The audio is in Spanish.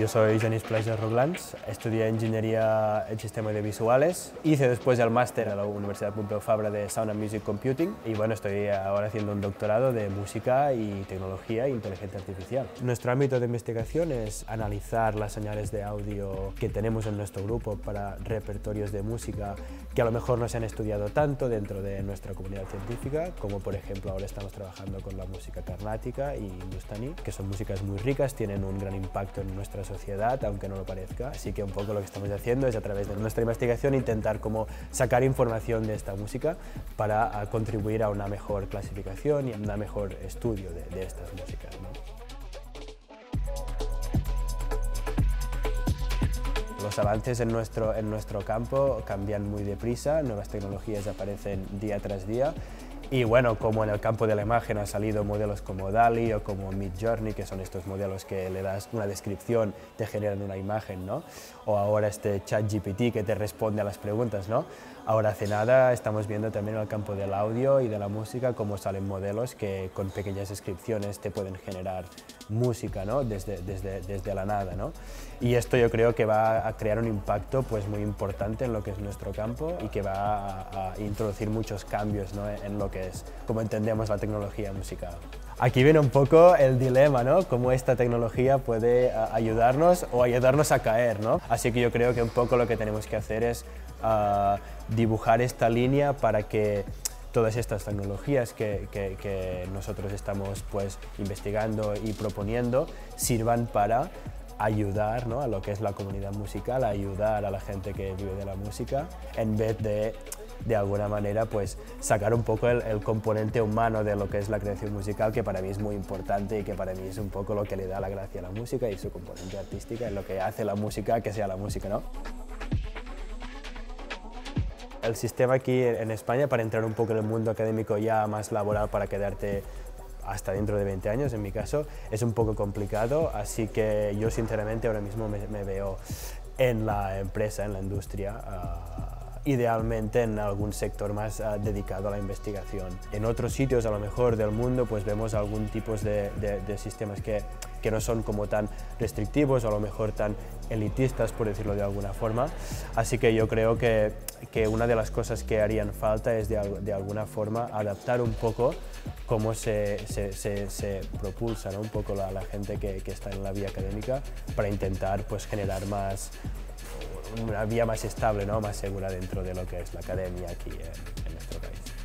Yo soy Janis Plaja Roglans, estudié Ingeniería en Sistemas de Visuales, hice después el máster en la Universidad Pompeu Fabra de Sound and Music Computing y bueno, estoy ahora haciendo un doctorado de música y tecnología e inteligencia artificial. Nuestro ámbito de investigación es analizar las señales de audio que tenemos en nuestro grupo para repertorios de música que a lo mejor no se han estudiado tanto dentro de nuestra comunidad científica, como por ejemplo ahora estamos trabajando con la música carnática y hindustani, que son músicas muy ricas, tienen un gran impacto en nuestra aunque no lo parezca. Así que un poco lo que estamos haciendo es a través de nuestra investigación intentar como sacar información de esta música para contribuir a una mejor clasificación y a un mejor estudio de, de estas músicas. Los avances en nuestro, en nuestro campo cambian muy deprisa, nuevas tecnologías aparecen día tras día y bueno, como en el campo de la imagen han salido modelos como DALI o como Midjourney, que son estos modelos que le das una descripción, te generan una imagen, ¿no? O ahora este ChatGPT que te responde a las preguntas, ¿no? Ahora hace nada estamos viendo también en el campo del audio y de la música cómo salen modelos que con pequeñas descripciones te pueden generar música ¿no? desde, desde, desde la nada. ¿no? Y esto yo creo que va a crear un impacto pues, muy importante en lo que es nuestro campo y que va a, a introducir muchos cambios ¿no? en lo que es, como entendemos la tecnología musical. Aquí viene un poco el dilema, ¿no? Cómo esta tecnología puede ayudarnos o ayudarnos a caer, ¿no? Así que yo creo que un poco lo que tenemos que hacer es uh, dibujar esta línea para que todas estas tecnologías que, que, nosotros estamos pues, investigando y proponiendo sirvan para ayudar ¿no? a lo que es la comunidad musical, ayudar a la gente que vive de la música, en vez de de alguna manera pues sacar un poco el, el, componente humano de lo que es la creación musical que para mí es muy importante y que para mí es un poco lo que le da la gracia a la música y su componente artística y lo que hace la música que sea la música, ¿no? El sistema aquí en España para entrar un poco en el mundo académico ya más laboral para quedarte hasta dentro de 20 años, en mi caso, es un poco complicado, así que yo sinceramente ahora mismo me, veo en la empresa, en la industria, uh, idealmente en algún sector más uh, dedicado a la investigación. En otros sitios, a lo mejor del mundo, pues vemos algún tipo de, sistemas que, que, no son como tan restrictivos o a lo mejor tan elitistas, por decirlo de alguna forma. Así que yo creo que, que una de las cosas que harían falta es de, de alguna forma adaptar un poco cómo se, se, se, se propulsa ¿no? un poco la, la gente que, que, está en la vía académica para intentar pues, generar más una vía más estable, ¿no? más segura dentro de lo que es la academia aquí en, en nuestro país.